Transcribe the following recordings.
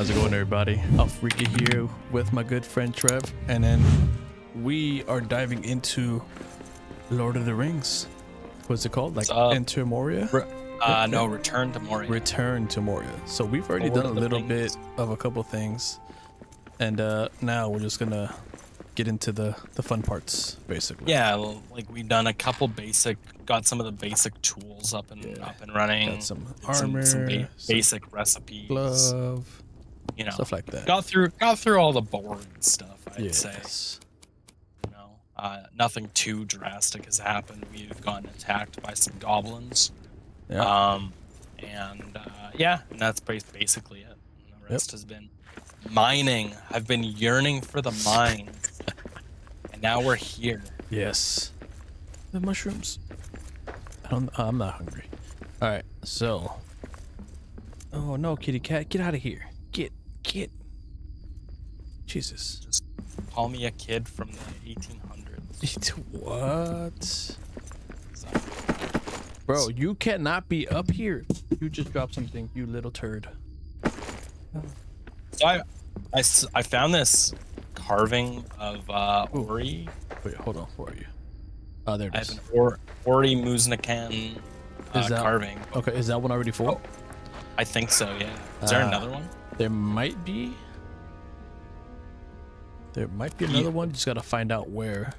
How's it going, everybody? AlphaRique here with my good friend Trev, and then we are diving into Lord of the Rings. What's it called? Like up? Enter Moria? Re- uh, no, Return to Moria. Return to Moria. So we've already Lord done a little Rings. bit of a couple things, and uh now we're just gonna get into the the fun parts, basically. yeah, like we've done a couple basic, got some of the basic tools up and Yeah. up and running. Got some did some- armor, some, ba- some basic recipes. glove, You know, stuff like that. got through got through all the boring stuff. I'd say. yes. You know, uh, nothing too drastic has happened. We've gotten attacked by some goblins. Yeah. Um, and uh, yeah, and that's basically it. And the rest has been mining. I've been yearning for the mines, and now we're here. Yes. The mushrooms. I don't, I'm not hungry. All right, so. Oh no, kitty cat, get out of here. Get, get. Jesus. Just call me a kid from the 1800s. what? Bro, you cannot be up here. You just dropped something, you little turd. so I, I, s- I found this carving of uh, Ooh. Ori. Wait, hold on. Where are you? Oh, there it I have is. an or, Ori Muznakan uh, Is that- carving. Okay, is that one already full? Oh. I think so. Yeah. Is there Ah. another one? There might be. There might be another one. Just gotta find out where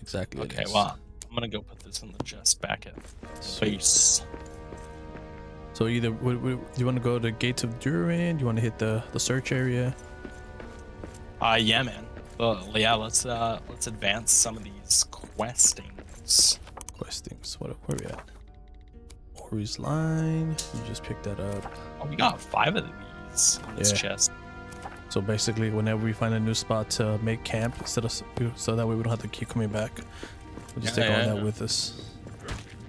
exactly. Okay. is. Well, I'm gonna go put this in the chest back at base. So either do you want to go to Gates of Durin? Do you want to hit the the search area? Uh, yeah, man. Well, yeah. Let's uh, let's advance some of these questings. Questings. What? Where we at? Ori's line. You just picked that up. Oh, we got five of these in this Yeah. chest. So basically, whenever we find a new spot to make camp, instead of so that way we don't have to keep coming back, we'll just Yeah, take all yeah, that with us.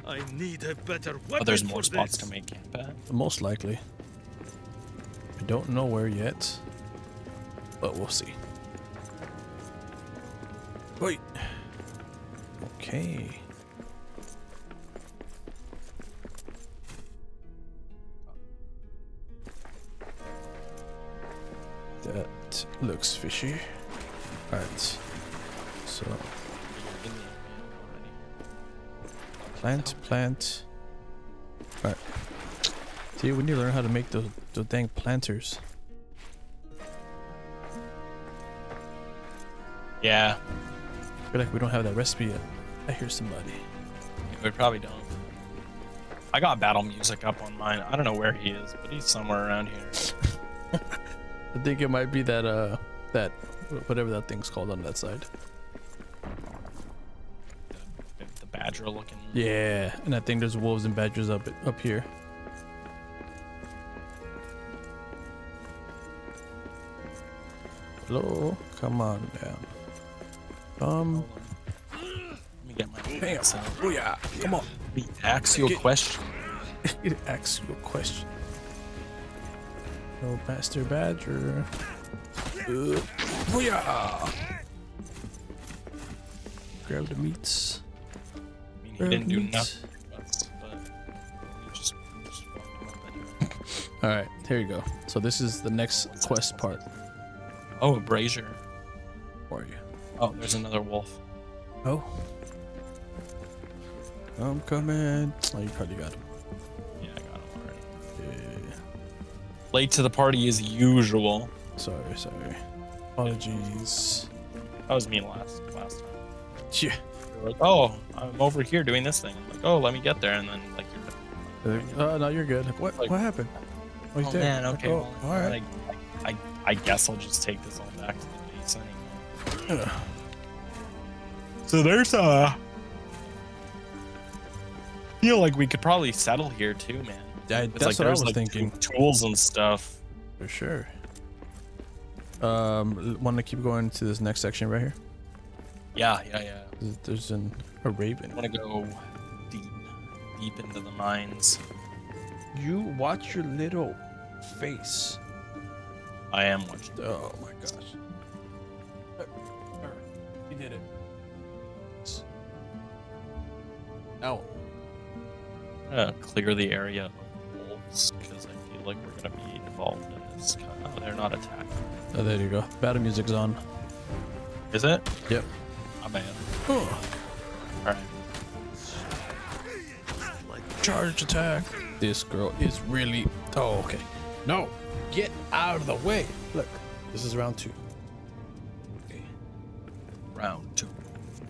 I need a better weapon. But there's for more spots this. to make camp at. Most likely. I don't know where yet, but we'll see. Wait. Okay. That looks fishy. Alright. So, plant, plant. Alright. See, we need to learn how to make those, those dang planters. Yeah, I feel like we don't have that recipe yet. I hear somebody. we probably don't. I got battle music up on mine. I don't know where he is, but he's somewhere around here. I think it might be that, uh, that, whatever that thing's called on that side. The, the badger looking. Yeah, and I think there's wolves and badgers up up here. Hello, come on down. Um. Let me get my axe out. booyah, come on. Ask Get- question. It asks you question. No Master Badger. Uh, booyah! Grab the meats. I mean, he Grab didn't do nothing to us, but he just, just fucked him up anyway. All right, here you go. So this is the next quest part. Oh, a brazier. Where are you? Oh, there's another wolf. Oh. I'm coming. Oh, you probably got him. Late to the party as usual. Sorry, sorry. Apologies. That was me last last time. Yeah. Like, oh, I'm over here doing this thing. I'm like, oh, let me get there, and then like you're. Uh, no, you're good. Like, what? Like- what happened? Oh, he's Oh dead. man, Like, okay. oh, well, all right. I, I, I guess I'll just take this all back to the base anyway. So there's a. Feel like we could probably settle here too, man. It's that's like what I was like thinking. tools and stuff. For sure. Um, want to keep going to this next section right here? Yeah, yeah, yeah. There's- There's an a raven. I want to go deep, deep into the mines. You watch your little face. I am watching. Oh my gosh. Er, er, he did it. Ow. I'm clear the area like we're gonna be involved in this. Kind oh, there not attack. Oh, there you go. Battle music's on. Is it? Yep. I'm bad. Oh, Alright. charge attack. This girl is really. Oh, okay. No, get out of the way. Look, this is round two. Okay. Round two.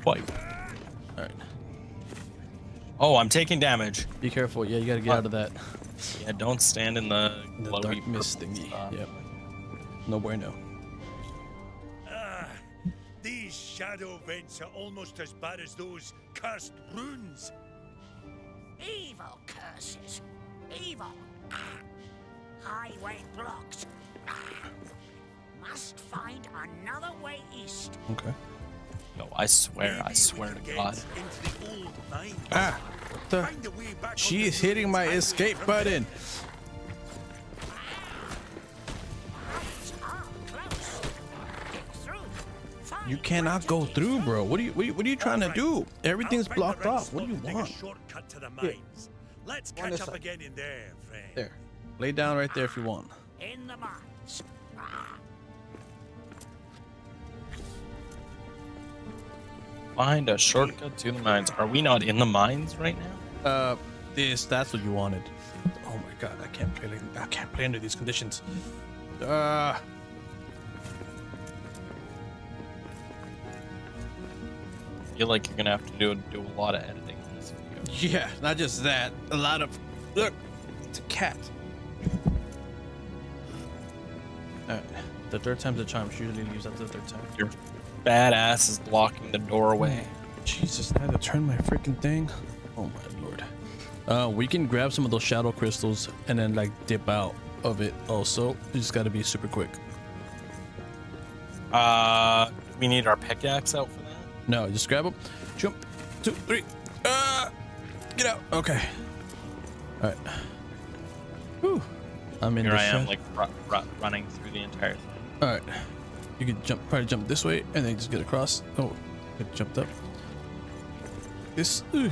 Fight. All right. Oh, I'm taking damage. Be careful. Yeah, you gotta get Fuck. out of that. Yeah, don't stand in the, The glowy dark mist purple thingy. stuff. Yep. No bueno. Ah, these shadow vents are almost as bad as those cursed runes. Evil curses. Evil. Ah. Highway blocked. Ah. Must find another way east. Okay. No, I swear, I swear to God. Into the old mine. Ah, what the? Find a way back She is hitting my escape button. Heights are close. Get through. Find You cannot go through, bro. What are you? What are you, what are you trying to do? Everything's I'll find the blocked off. What do you want? Shortcut to the Here. mines. Let's catch up side. again in there, friend. There. Lay down right there if you want. In the mines. Find a shortcut to the mines. Are we not in the mines right now? Uh, this. That's what you wanted. Oh my god, I can't play. Like, I can't play under these conditions. Uh. I feel like you're gonna have to do do a lot of editing in this video. Yeah, not just that. A lot of. Look, it's a cat. Alright. The third time's a charm. She usually leaves after the third time. Your badass is blocking the doorway. Jesus, I had to turn my freaking thing. Oh my lord. Uh, we can grab some of those shadow crystals and then like dip out of it. Also, you just gotta be super quick. Uh, we need our pickaxe out for that. No, just grab them. Jump. Two, three. Uh, get out. Okay. All right. Whew. I'm in Here the I am, shed. like ru- ru- running through the entire thing. All right. You can jump. Probably jump this way and then just get across. Oh, it jumped up. This. Ooh.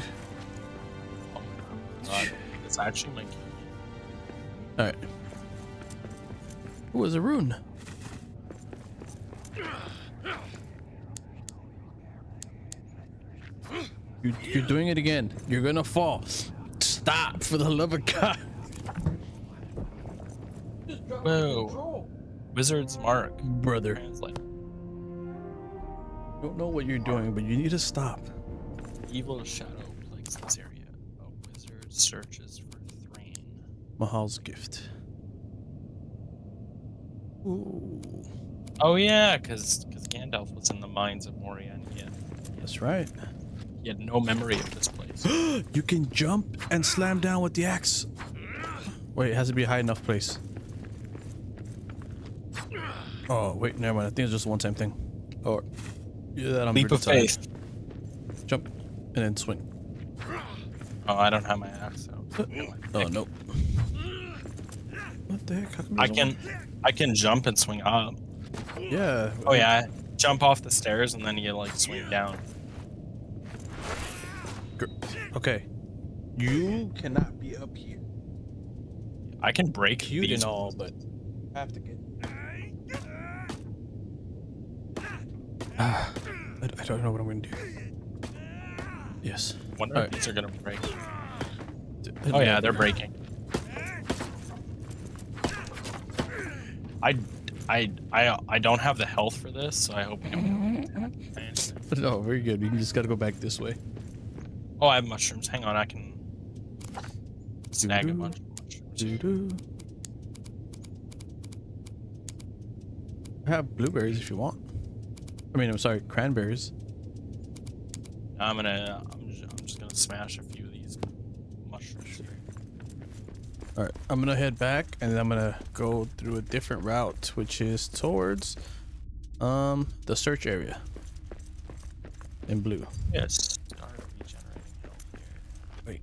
Oh my god, it's actually like All right. Who was a rune? You, you're doing it again. You're gonna fall. Stop, for the love of God. whoa. Wizard's mark. Brother, Translate. don't know what you're doing, but you need to stop. Evil shadow plagues this area. A wizard searches for Thrain. Mahal's gift. Ooh, Oh yeah, because because Gandalf was in the mines of Moria and he had, that's right. he had no memory of this place. You can jump and slam down with the axe. Wait, it has to be a high enough place. Oh, wait, never mind. I think it's just a one-time thing. Or yeah, that I'm Leap of faith. Jump and then swing. Oh, I don't have my axe out. Uh, oh no. What the heck? I can I can jump and swing up. Yeah. Oh yeah, jump off the stairs and then you like swing down. Okay. You cannot be up here. I can break these. and all, but I have to get. I, I don't know what I'm gonna do. Yes. Wonder Alright. if these are gonna break. Oh yeah, they're breaking. I, I, I, I don't have the health for this, so I hope we don't. No, very good. We just gotta go back this way. Oh, I have mushrooms. Hang on, I can snag a bunch of mushrooms. I have blueberries if you want. I mean, I'm sorry, cranberries. I'm gonna, I'm just, I'm just gonna smash a few of these mushrooms. All right, I'm gonna head back and then I'm gonna go through a different route, which is towards um the search area in blue. Yes. Health here. Wait.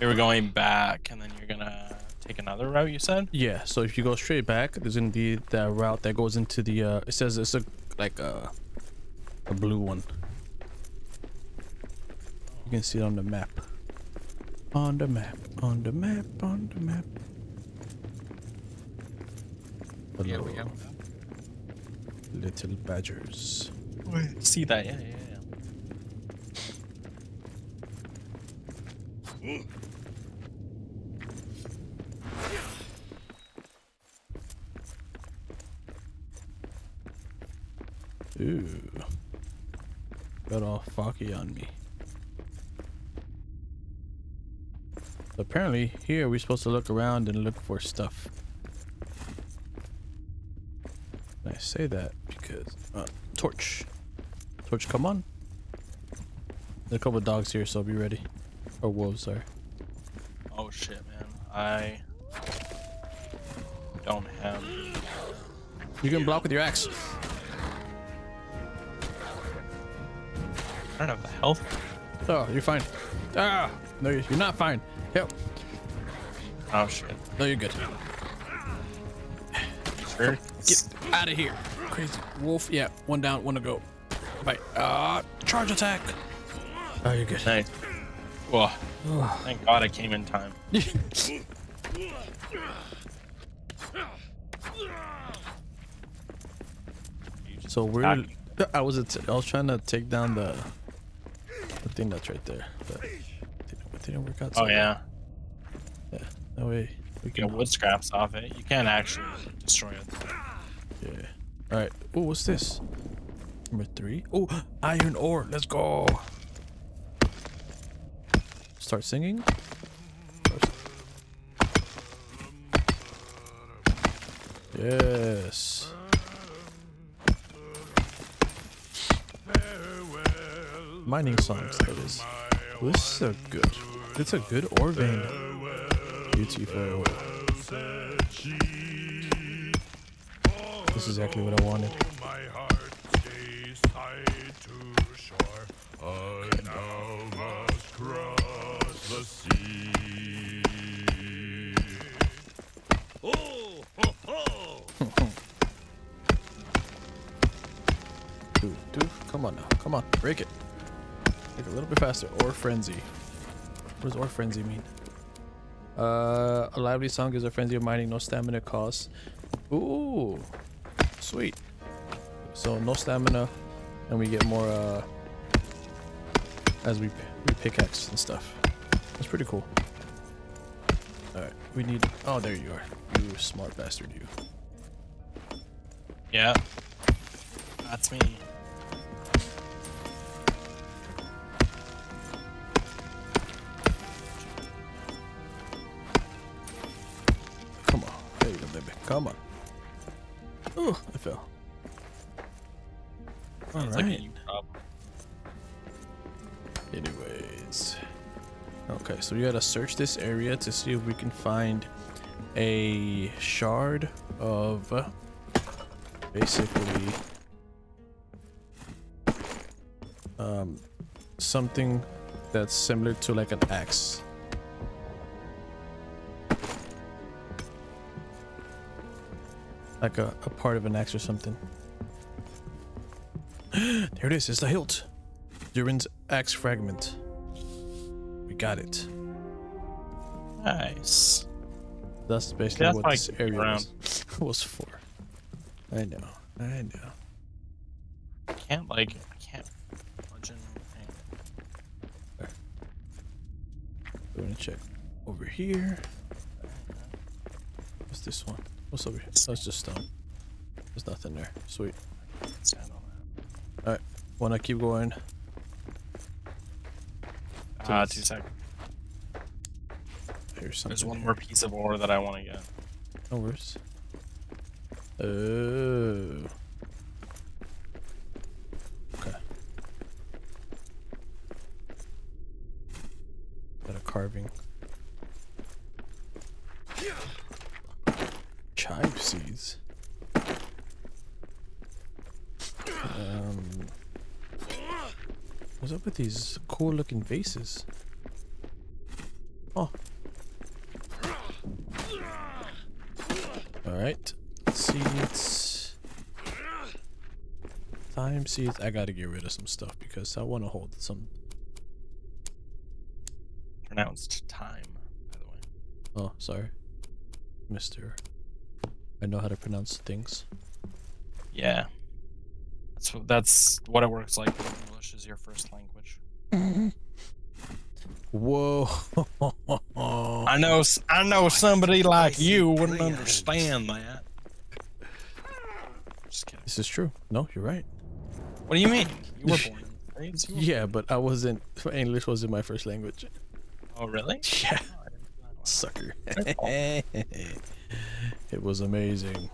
You're going back, and then you're gonna take another route. You said. Yeah, so if you go straight back, there's gonna be that route that goes into the uh it says it's a like a a blue one. You can see it on the map. On the map, on the map, on the map. Yeah, we Hello, have. little badgers. See that? Yeah, yeah, yeah. Ooh. Got all foggy on me. Apparently, here we're supposed to look around and look for stuff. And I say that because uh, torch, torch, come on. There's a couple of dogs here, so be ready. Or wolves, sorry. Oh shit, man. I don't have. You can block with your axe. I don't have the health. Oh, you're fine. Ah, no, you're you're not fine. Help. Oh shit. No, you're good. Sure. Get out of here. Crazy wolf. Yeah, one down, one to go. Bite. Ah, charge attack. Oh, you're good. Nice. Well, thank God I came in time. so we're. I was I was trying to take down the the thing that's right there, but it didn't, work out. so Oh well. yeah. Yeah. That way we Get can. wood scraps off it. You can't actually destroy it. Yeah. All right. Oh, what's this? Number three. Oh, iron ore. Let's go. Start singing. Yes. Mining songs, that is. Well, this is a good. It's a good ore vein. Beautiful. This is exactly what I wanted. Come on now. Come on, break it. It a little bit faster. Or frenzy. What does or frenzy mean? Uh, a lively song gives a frenzy of mining, no stamina cost. Ooh, sweet. So no stamina, and we get more uh as we we pickaxe and stuff. That's pretty cool. All right, we need. Oh, there you are. You smart bastard, you. Yeah. That's me. Come on. Oh, I fell. All It's like. Anyways. Okay, so we gotta search this area to see if we can find a shard of basically um something that's similar to like an axe. Like a, a part of an axe or something. there it is, it's the hilt. Durin's axe fragment. We got it. Nice. That's basically That's what this area was, was for. I know. I know. I can't like I can't bludgeon anything. We're gonna check over here. What's this one? What's over here? It's just stone. There's nothing there. Sweet. Alright. Wanna keep going? Ah, two seconds. Here's something. There's one here. more piece of ore that I want to get. No worries. Oh. Okay. Got a carving. Chive seeds. Um, up with these cool looking vases? Oh. Alright. Seeds. Time seeds. I gotta get rid of some stuff because I want to hold some. Pronounced time. By the way. Oh, sorry. Mister. I know how to pronounce things. Yeah. That's what that's what it works like English is your first language. Whoa. I know s- I know somebody like you wouldn't understand that. Just kidding. this is true. No, you're right. What do you mean? You were born in the States? You were- Yeah, but I wasn't. English wasn't my first language. Oh really? Yeah. Sucker. it was amazing.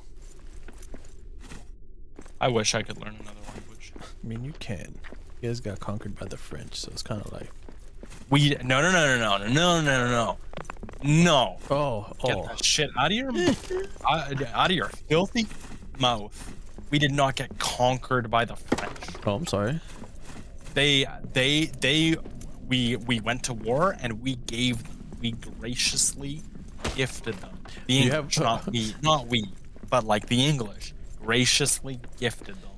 I wish I could learn another language. I mean, you can. You guys got conquered by the French, so it's kind of like. We no no no no no no no no no no. Oh, Get oh. that shit out of your out, out of your filthy mouth. We did not get conquered by the French. Oh, I'm sorry. They they they we we went to war and we gave we graciously gifted them. The You have- English, not we, not we, but like the English graciously gifted them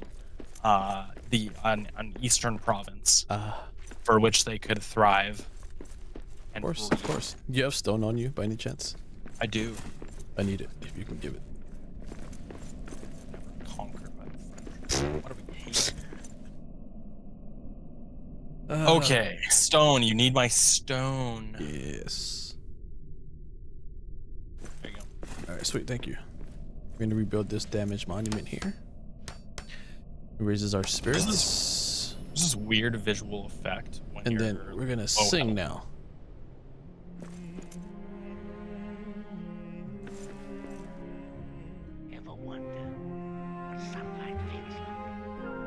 uh the an, an eastern province Ah, for which they could thrive. of course, breathe. of course. You have stone on you by any chance? I do. I need it if you can give it. Conquered by. What do we hate? Uh, Okay, stone. You need my stone. Yes. There you go. All right, sweet. Thank you. We're gonna rebuild this damaged monument here. It raises our spirits. This, this is, weird visual effect. and then we're gonna sing now.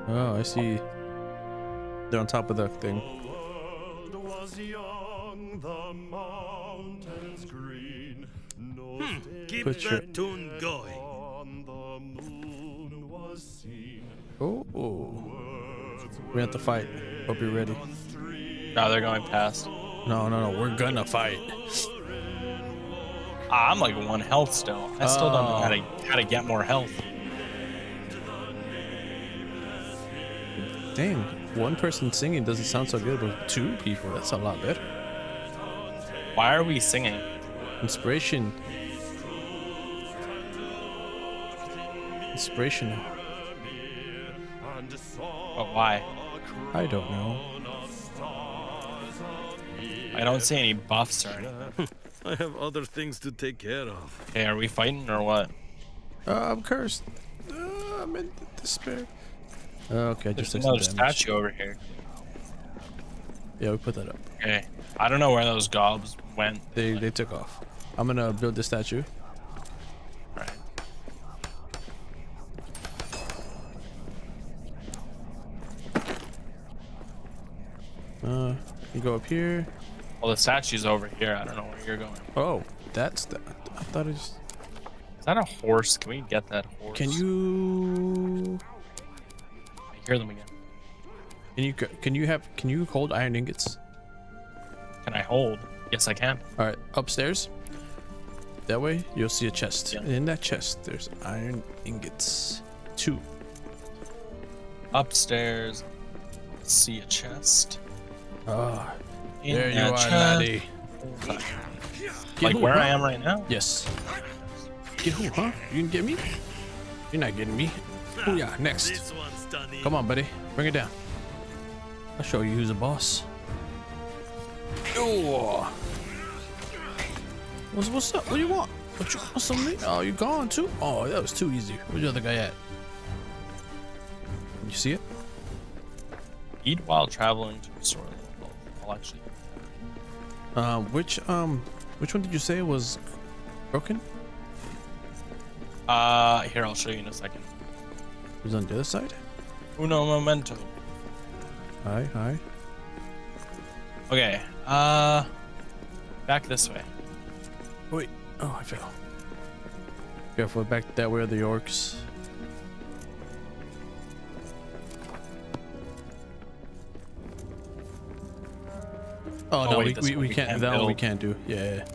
Oh, I see. They're on top of that thing. Young, green, no hmm. Keep that tune going. Oh, we have to fight. Hope you're ready. No, they're going past. No, no, no. We're gonna fight. Ah, I'm like one health still. I still don't know how to Oh. how to get more health. Dang, one person singing doesn't sound so good, but two people, that's a lot better. Why are we singing? Inspiration. Inspirational. And saw But why? I don't know. I don't see any buffs or anything. I have other things to take care of. Hey, are we fighting or what? Uh, I'm cursed. Uh, I'm in despair. Okay, I just There's took another statue over here. Yeah, we put that up. Okay, I don't know where those gobs went. They they took off. I'm gonna build the statue. Uh, you go up here. Well, the statue's over here. I don't know where you're going. Oh, that's the. I thought it was. Is that a horse? Can we get that horse? Can you? I hear them again. Can you? Can you have? Can you hold iron ingots? Can I hold? Yes, I can. All right, upstairs. That way, you'll see a chest. Yeah. In that chest, there's iron ingots. Two. Upstairs. See a chest. In there you that are, chest. laddie. Like who, where I am right now. Yes. Get who, huh? You can get me? You're not getting me. Oh yeah, next. This one's done. Come on, buddy. Bring it down. I'll show you who's a boss. Oh. What's, what's up? What do you want? What you want some meat? Oh, you gone too? Oh, that was too easy. Where's the other guy at? You see it? Eat while traveling to restore level. Actually. Um, which um, which one did you say was broken? Uh, here I'll show you in a second. Was on the other side. Uno momento. Hi, hi. Okay. Uh, back this way. Wait. Oh, I fell. Careful, back that way are the orcs. Oh, Oh, no, wait, we, we, we we can't. can't That one we can't do. Yeah.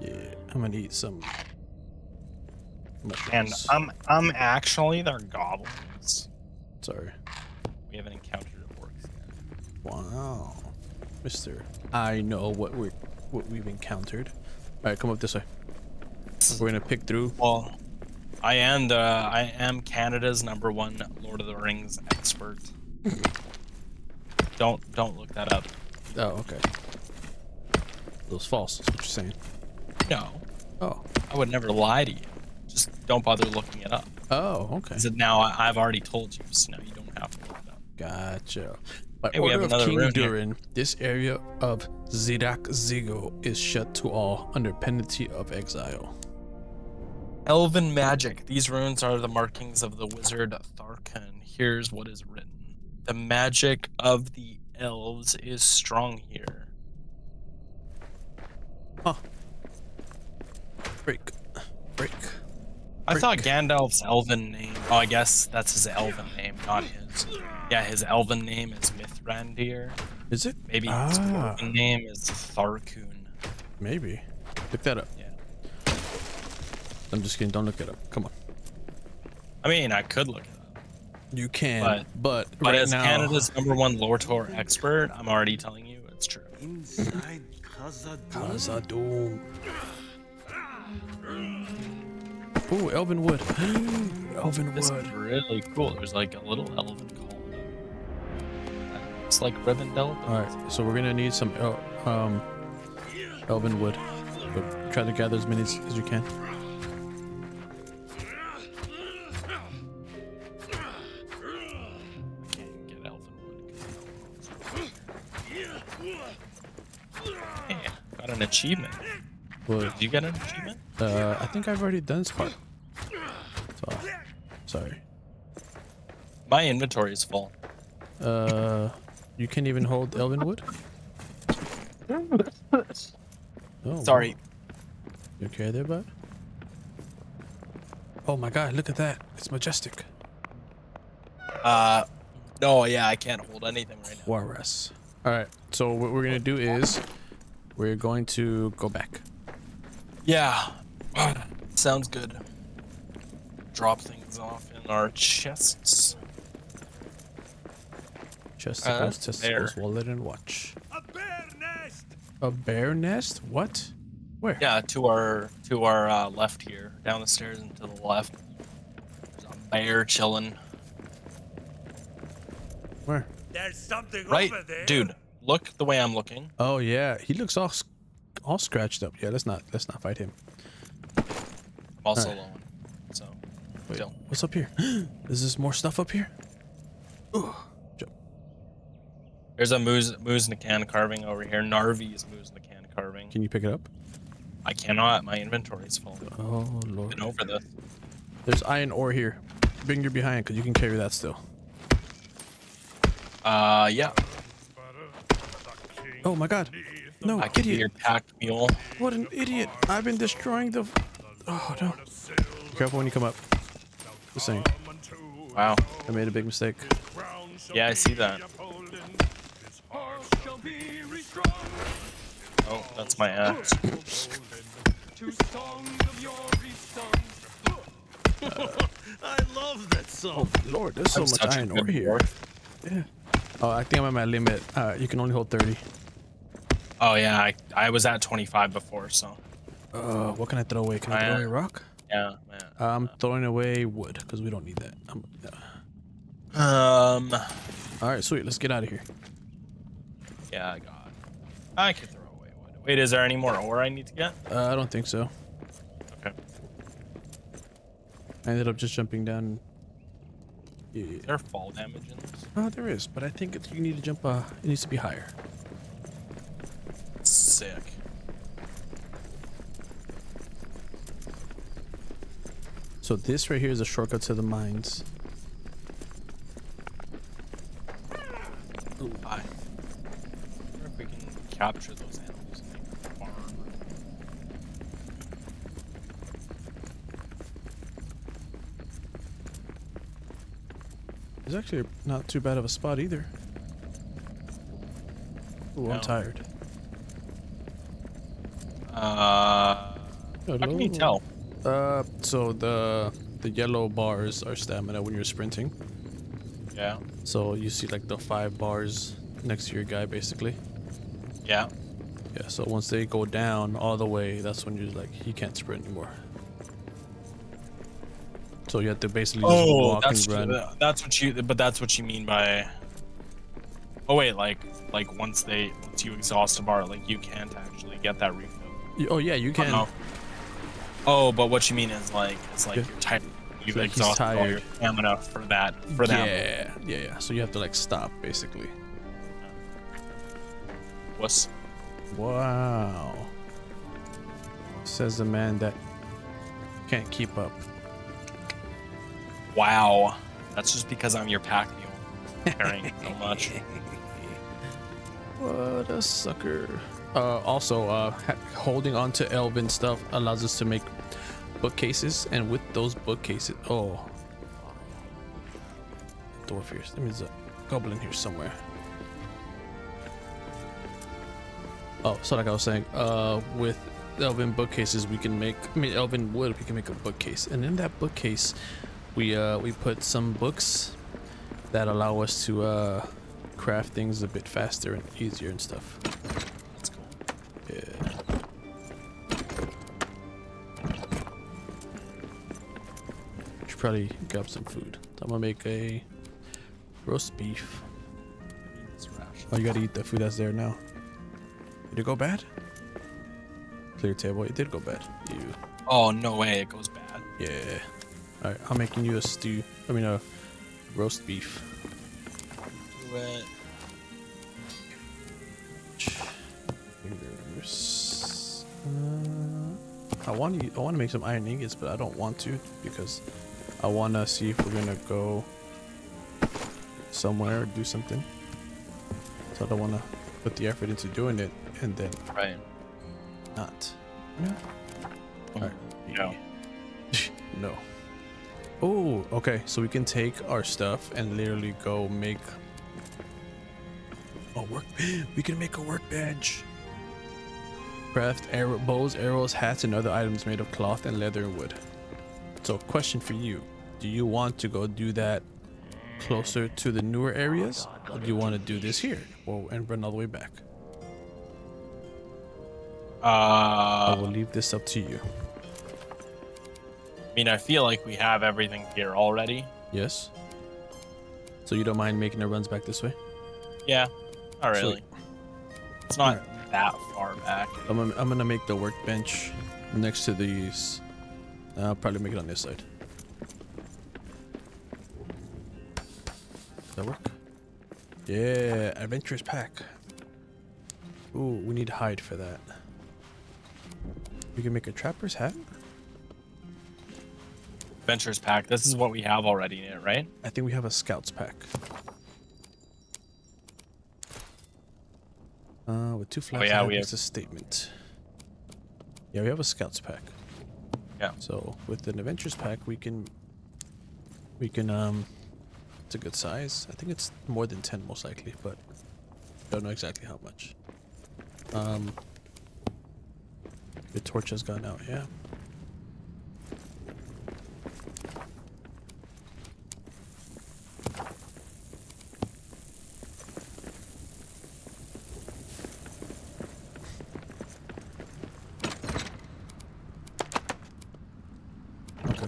Yeah. I'm gonna eat some. And mushrooms. I'm I'm actually their goblins. sorry. We haven't encountered orcs yet. Wow, Mister. I know what we what we've encountered. All right, come up this way. We're gonna pick through. Well, I am the uh, I am Canada's number one Lord of the Rings expert. don't don't look that up. Oh, okay. Those false. That's what you're saying. No, Oh. I would never lie to you. Just don't bother looking it up. Oh, okay. Because now I, I've already told you, so now you don't have to look it up. Gotcha. By Hey, we order have of another King here. Durin, this area of Zirakzigil is shut to all under penalty of exile. Elven magic. These runes are the markings of the wizard Tharkun. Here's what is written. The magic of the elves is strong here. Huh. Break. Break. I thought Gandalf's elven name. Oh, I guess that's his elven name, not his. Yeah, his elven name is Mithrandir. Is it? Maybe his Ah. elven name is Tharkun. Maybe. Look that up. Yeah. I'm just kidding. Don't look it up. Come on. I mean, I could look it up. You can, But- but, But right as now, Canada's number one Lortor expert, I'm already telling you it's true. Inside Khazad Khazad-dûm. Ooh, Elven Wood. Elven This Wood. is really cool. There's like a little elven colony. It's like Rivendell. but All right, so we're gonna need some el- um Elven Wood. But try to gather as many as, as you can. Achievement. Wood. Did you get an achievement? Uh, I think I've already done this part. So, sorry. My inventory is full. Uh, you can't even hold Elven Wood. Oh, Sorry. wow. You okay there, bud? Oh my God! Look at that! It's majestic. Uh, no, yeah, I can't hold anything right now. Juarez. All right. So what we're gonna do is we're going to go back. Yeah, sounds good. Drop things off in our chests. Chest, Uh, testicles, there. wallet, and watch. A bear nest! A bear nest? What? Where? Yeah, to our to our uh, left here, down the stairs and to the left. There's a bear chilling. Where? There's something Right, over there. dude. Look the way I'm looking. Oh yeah, he looks all all scratched up. Yeah, let's not let's not fight him. I'm also Alright. alone. So Wait, what's up here? Is this more stuff up here? Ooh, jump. there's a Moose Muznakan carving over here. Narvi's Muznakan carving. Can you pick it up? I cannot. My inventory's full. Oh Been lord. over this. There's iron ore here. Bring your behind, cause you can carry that still. Uh, yeah. Oh my god. No, I can be idiot. your packed mule. What an idiot. I've been destroying the. Oh no. Be careful when you come up. Just saying. Wow. I made a big mistake. Yeah, I see that. Oh, that's my axe. I love that song. Lord, there's so I'm much iron ore here. Yeah. Oh, I think I'm at my limit. Uh, you can only hold 30. Oh yeah, I, I was at 25 before, so Uh, what can I throw away? Can I throw Uh, away rock? yeah, man. I'm throwing away wood because we don't need that. I'm, uh, Um, all right, sweet. Let's get out of here. yeah, I got. I could throw away wood. Wait, is there any more ore I need to get? Uh, I don't think so. Okay. I ended up just jumping down. Yeah. Is there fall damage in this? Oh, there is, but I think it's, you need to jump. Uh, it needs to be higher. So this right here is a shortcut to the mines. Bye. wonder if we can capture those animals and make a farm. It's actually not too bad of a spot either. Ooh, No. I'm tired. Uh, how can you tell? Uh, so the the yellow bars are stamina when you're sprinting. Yeah, So you see like the five bars next to your guy, basically. yeah. Yeah, so once they go down all the way, that's when you're like, you can't sprint anymore. So you have to basically just Oh, walk that's and run. that's what you. But that's what you mean by. Oh wait, like like once they once you exhaust a bar, like you can't actually get that refill. Oh yeah, you can. no. Oh, but what you mean is like it's like Yeah. you're tired. You've like exhausted all your stamina for that for that. yeah, yeah, yeah. So you have to like stop basically. What's Wow. Says the man that can't keep up. wow? That's just because I'm your pack mule, carrying so much. What a sucker. Uh, also, uh, holding on to Elven stuff allows us to make bookcases, and with those bookcases, oh, here. That means a goblin here somewhere. Oh, so like I was saying, uh, with Elven bookcases, we can make. I mean, Elven wood, we can make a bookcase, and in that bookcase, we uh we put some books that allow us to uh craft things a bit faster and easier and stuff. Probably grab some food. I'm gonna make a roast beef. Oh, you gotta eat the food that's there now. Did it go bad? Clear table. It did go bad. You. Oh no way! It goes bad. Yeah. All right. I'm making you a stew. I mean a roast beef. Do it. Uh, I want to. I want to make some iron ingots, but I don't want to because I want to see if we're gonna go somewhere or do something. So I don't want to put the effort into doing it and then Right. not. No. Alright. No. no. Oh, okay. So we can take our stuff and literally go make a work. We can make a workbench. Craft arrow, bows, arrows, hats, and other items made of cloth and leather and wood. So, question for you: Do you want to go do that closer to the newer areas, or do you want to do this here, or and run all the way back? I Uh, will leave this up to you. I mean, I feel like we have everything here already. Yes. So you don't mind making the runs back this way? Yeah, not really. It's not that far back. I'm I'm gonna make the workbench next to these. I'll probably make it on this side. That work? Yeah, adventurous pack. Ooh, we need hide for that. We can make a trapper's hat. Adventurous pack. This is what we have already in it, right? I think we have a scout's pack. Uh, with two flags. yeah, hat we have- a statement. Yeah, we have a scouts pack. Yeah. So with an adventures pack, we can, we can um, it's a good size. I think it's more than ten, most likely, but don't know exactly how much. Um, the torch has gone out. Yeah. Okay,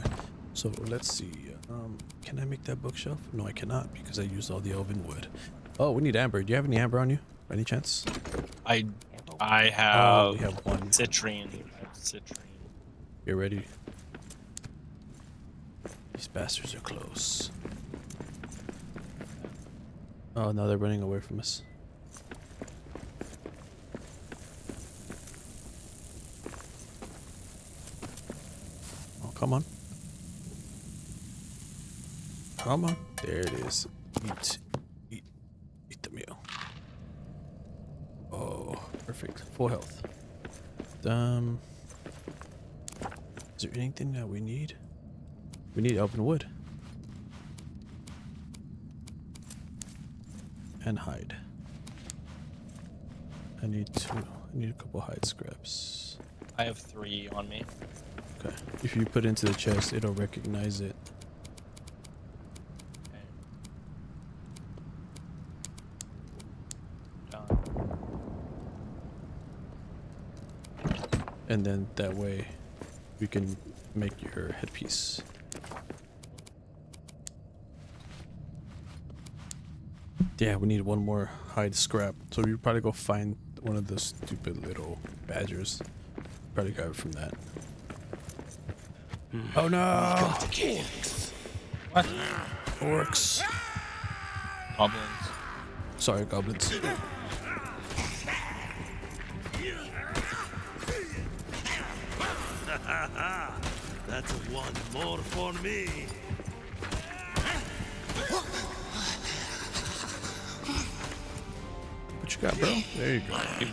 so let's see. Um, can I make that bookshelf? No, I cannot because I used all the elven wood. Oh, we need amber. Do you have any amber on you? By any chance? I I Oh, have, we have one. citrine. Citrine. Get ready. These bastards are close. Oh, now they're running away from us. Oh, come on. Come on. There it is. Eat. Eat. Eat the meal. Oh, perfect. Full health. Um. Is there anything that we need? We need open wood. And hide. I need two. I need a couple hide scraps. I have three on me. Okay. If you put it into the chest, it'll recognize it. Okay. Done. And then that way we can make your headpiece. Yeah, we need one more hide scrap. So we probably go find one of the stupid little badgers. Probably grab it from that. Oh no! What? Orcs. Goblins. Sorry, goblins. That's one more for me. What you got, bro? There you go. You, you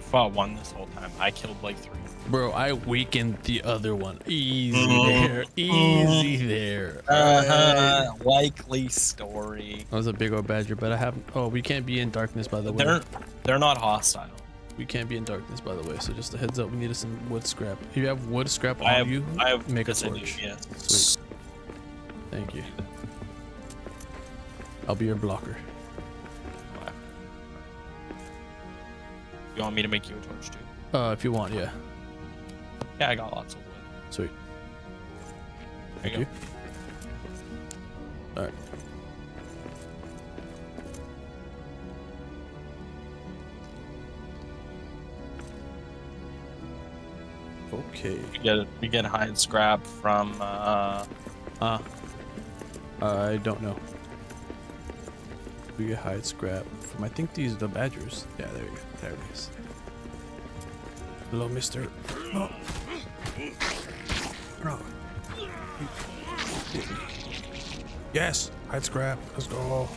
fought one this whole time. I killed like three. Bro, I weakened the other one. Easy there. Easy there. Uh-huh. Likely story. That was a big old badger, but I have. Oh, we can't be in darkness, by the way. They're they're not hostile. We can't be in darkness, by the way. So just a heads up, we need some wood scrap. If you have wood scrap on I have you, I have make a yes, I do, torch. yes. Sweet. Thank you. I'll be your blocker. You want me to make you a torch too? Uh, if you want, yeah. Yeah, I got lots of wood. Sweet. There Thank you you. All right. Okay. We get we get hide scrap from uh Uh, I don't know. We get hide scrap from I think these are the badgers. Yeah, there you go. There it is. Hello, Mister. Oh. Bro. Yes, hide scrap. Let's go.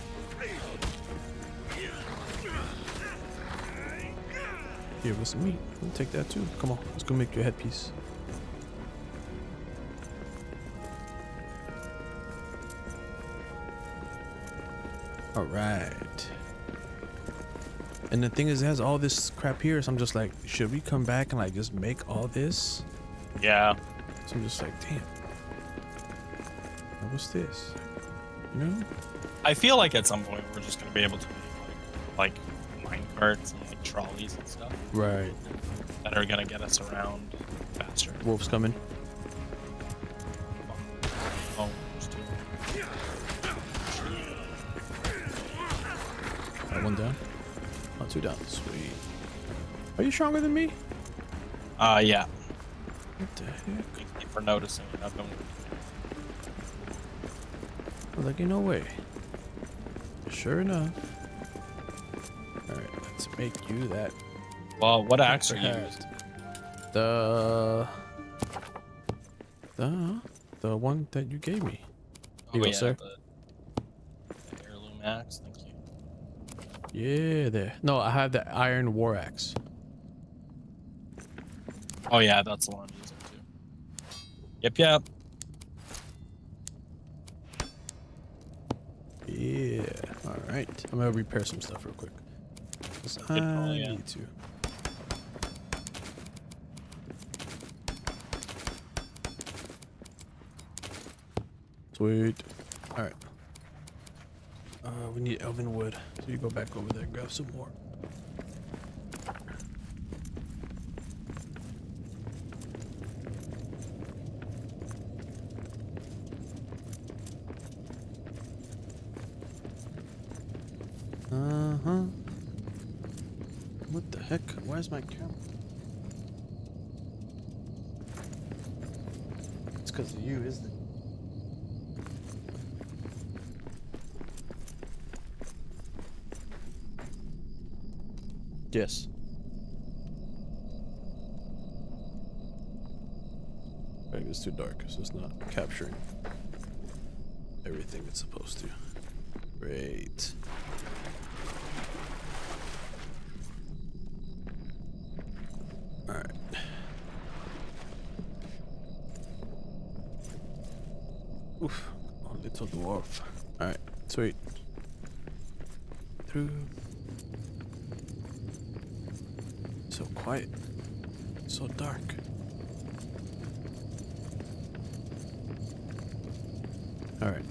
Here, with some meat. We'll take that too. Come on, let's go make your headpiece. All right. And the thing is, it has all this crap here, so I'm just like, should we come back and like just make all this? yeah. So I'm just like, damn. What was this? You know? I feel like at some point we're just gonna be able to make like, like mine carts and like trolleys and stuff Right. that are gonna get us around faster. Wolf's coming. Oh, there's two. Got one down. Not two down. Sweet. Are you stronger than me? Uh, yeah. What the heck? Thank you for noticing. I've been I was like, you know way. Sure enough. Alright, let's make you that Well, what axe are you hat. using? The the the one that you gave me. Oh, Here you go, sir. Oh, The, the heirloom axe. Thank you. Yeah, there. No, I have the iron war axe. Oh yeah, that's the one I'm using too. Yep, yep. Yeah. All right. I'm gonna repair some stuff real quick. 'Cause I call, yeah. need to. Sweet. All right. Uh, we need elven wood, so you go back over there and grab some more. Uh huh. What the heck? Where's my camera? It's because of you, isn't it? Yes. I think it's too dark, so it's not capturing everything it's supposed to. Great. Alright. Oof. Oh, little dwarf. Alright, sweet. Through. So quiet. So dark. Alright.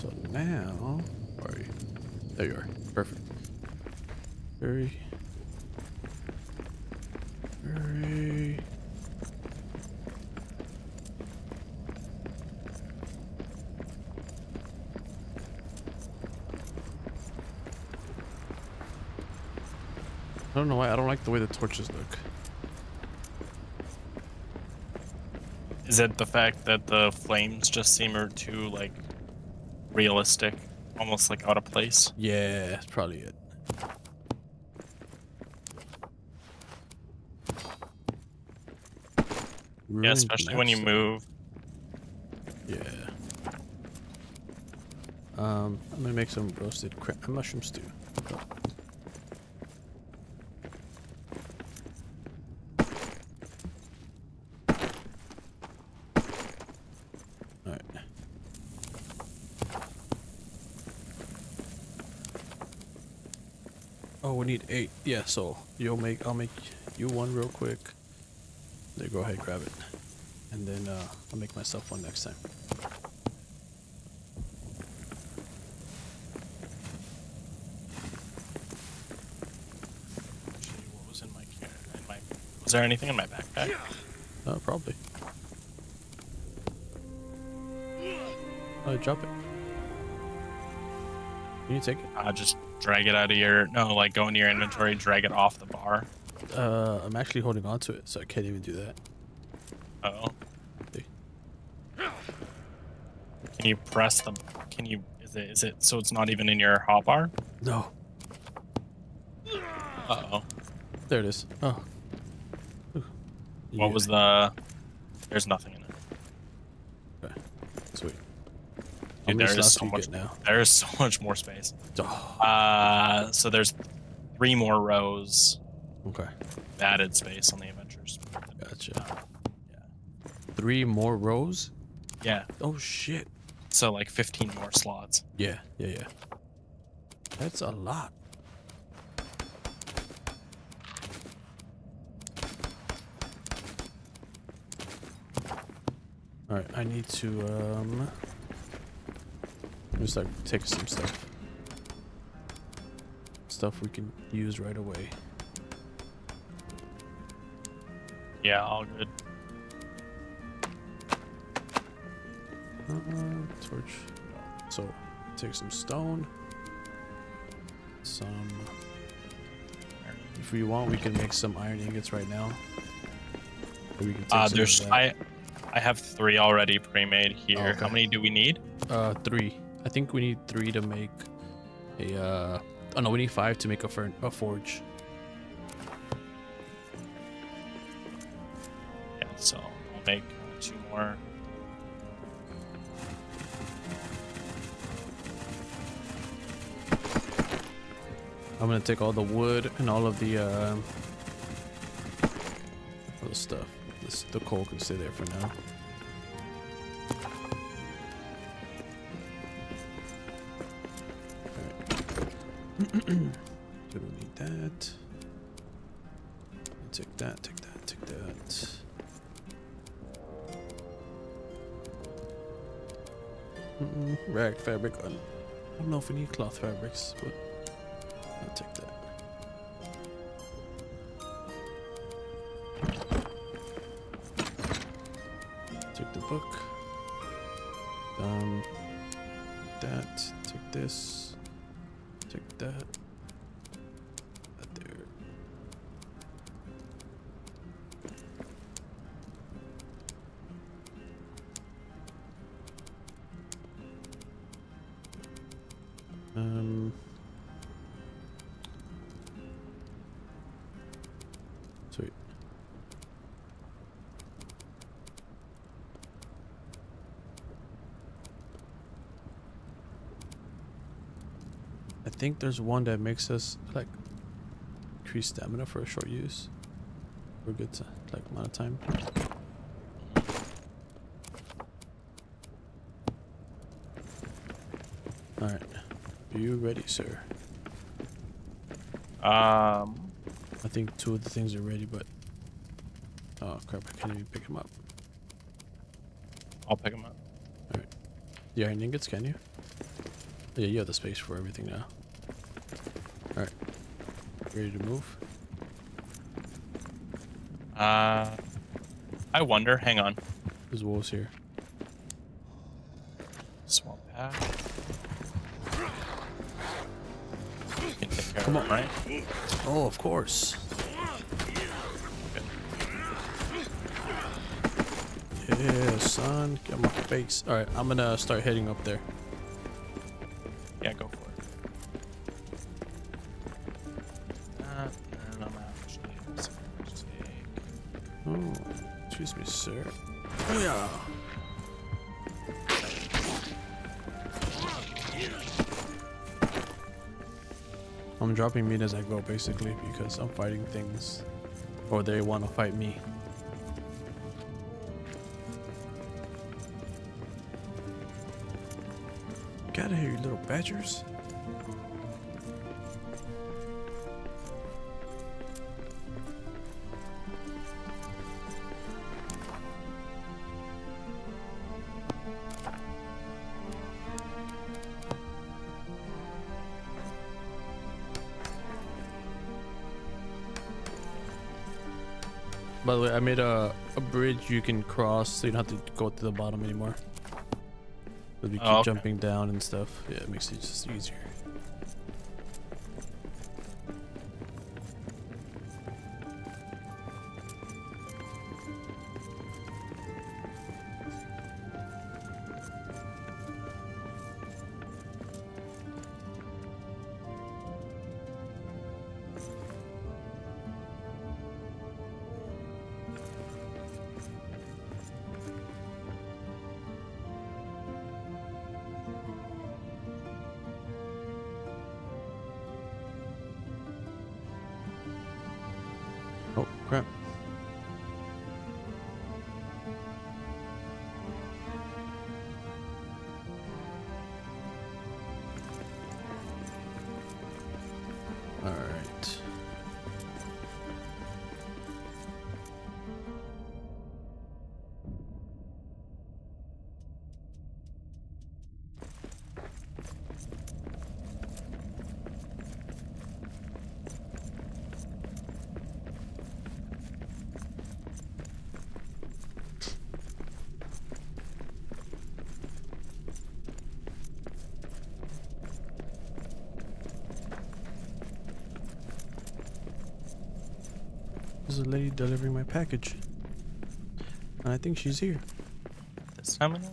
So now, where are you? There you are. Perfect. Very. Don't know why. I don't like the way the torches look. Is it the fact that the flames just seem too like realistic, almost like out of place? Yeah, that's probably it. Yeah, especially when you move. Yeah. Um, I'm gonna make some roasted cra- mushroom stew. Oh, we need eight. Yeah, so you'll make I'll make you one real quick. There, go ahead, grab it, and then uh, I'll make myself one next time. What was in my in my Was there anything in my backpack? Uh, probably. Uh, drop it. Can you take it? Uh, just drag it out of your no, like go into your inventory, drag it off the bar. Uh, I'm actually holding on to it, so I can't even do that. Oh. See. Can you press the? Can you? Is it? Is it? So it's not even in your hotbar? No. Uh oh. There it is. Oh. Ooh. What was the? There's nothing in it. Okay. Sweet. Dude, there is so much. now? There is so much more space. Oh, Uh, so there's three more rows okay. added space on the adventures. Gotcha. Yeah. Three more rows? Yeah. Oh, shit. So like 15 more slots. Yeah, yeah, yeah. That's a lot. Alright, I need to, um... Just like take some stuff. Stuff we can use right away. Yeah, all good. Uh, torch. So, take some stone. Some. If we want, we can make some iron ingots right now. Or we can take Uh, some there's. I, I have three already pre-made here. Oh, okay. How many do we need? Uh, three. I think we need three to make a. Uh, oh no, we need five to make a, a forge. Yeah, so I'll make two more. I'm gonna take all the wood and all of the uh, all the stuff. This, the coal can stay there for now. So we need that. Take that, take that, take that. Mm-mm, rag fabric. I don't know if we need cloth fabrics, but think there's one that makes us like increase stamina for a short use. We're good to like amount of time. Alright. Are you ready, sir? Um, I think two of the things are ready, but oh crap! I can't even pick them up. I'll pick them up. All right. The iron ingots, can you? Yeah, you have the space for everything now. Ready to move? Uh, I wonder. Hang on. There's wolves here. Swamp pack. Can take care Come on. right? Oh, of course. Yeah, son. Get my face. All right, I'm gonna start heading up there. Dropping meat as I go, basically, because I'm fighting things, or they want to fight me. Get out of here, you little badgers. The way, I made a, a bridge you can cross so you don't have to go to the bottom anymore. But we keep Oh, okay. jumping down and stuff. Yeah, it makes it just easier. There's a lady delivering my package. And I think she's here of night?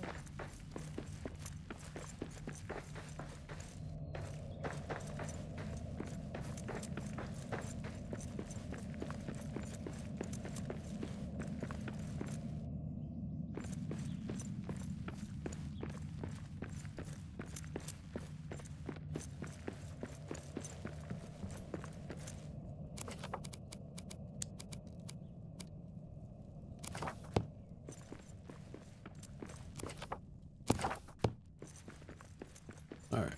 All right.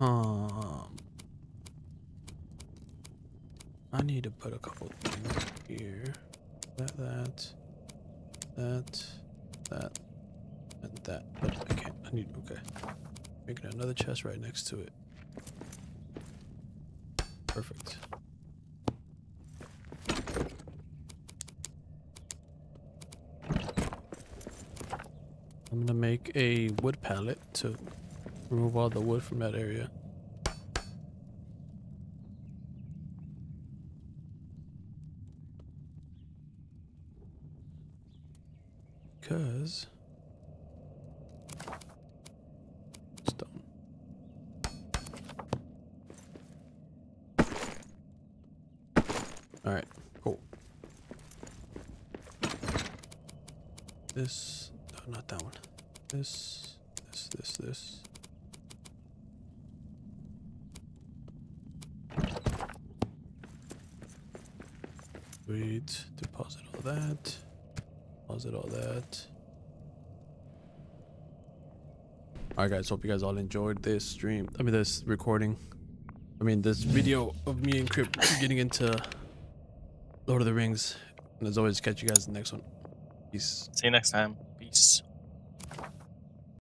Um, I need to put a couple things here. That, that, that, that, and that. But I can't. I need. Okay. Making another chest right next to it. Perfect. I'm gonna make a wood pallet to remove all the wood from that area. Because stone. All right, cool. This, no, not that one. This, this, this, this. Sweet. Deposit all that. Deposit all that. Alright guys, hope you guys all enjoyed this stream. I mean this recording. I mean this video of me and Crip getting into Lord of the Rings. And as always, catch you guys in the next one. Peace. See you next time. Peace.